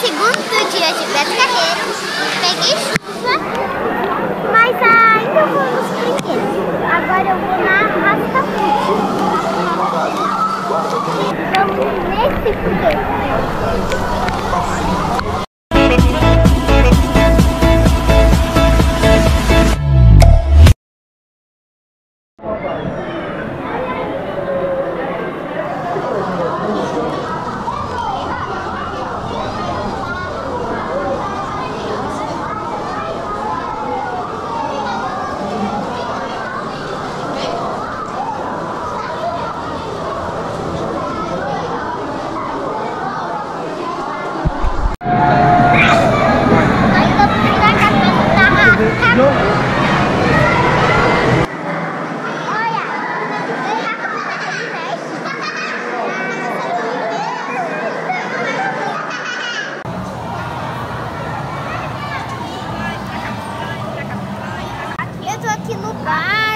segundo dia de Beto Carreiro, peguei chuva, mas ainda vou nos brinquedos. Agora eu vou na Rastafute. Então, Vamos nesse foguete. Bye.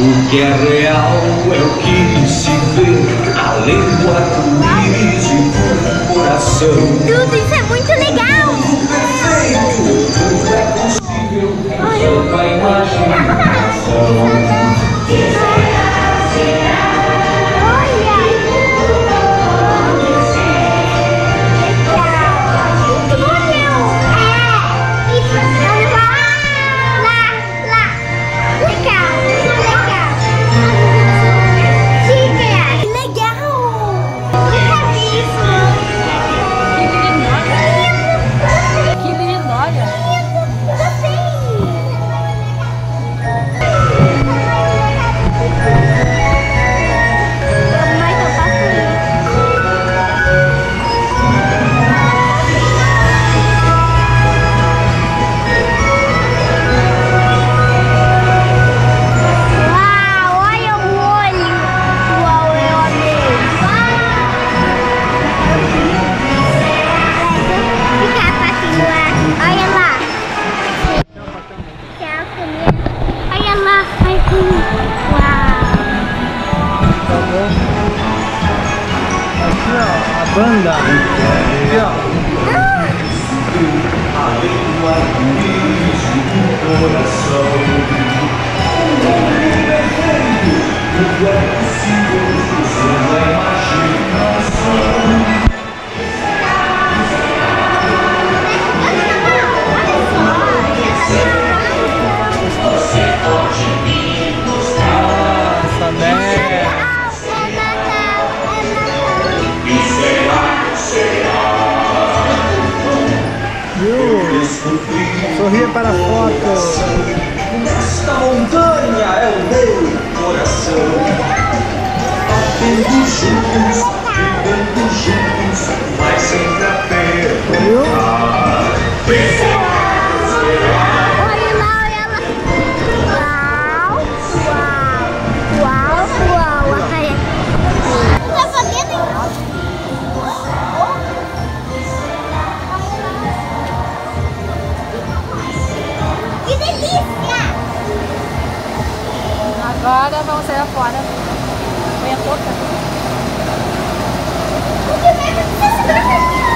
O que é real é o que se vê além do arco-íris e do coração. Tudo isso é muito legal! Tudo é, é possível, só vai mais. banda. Yeah. corria para a foto. Esta montanha é o meu coração. Apenas Agora vamos sair fora. Põe a touca. O que é que você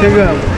这个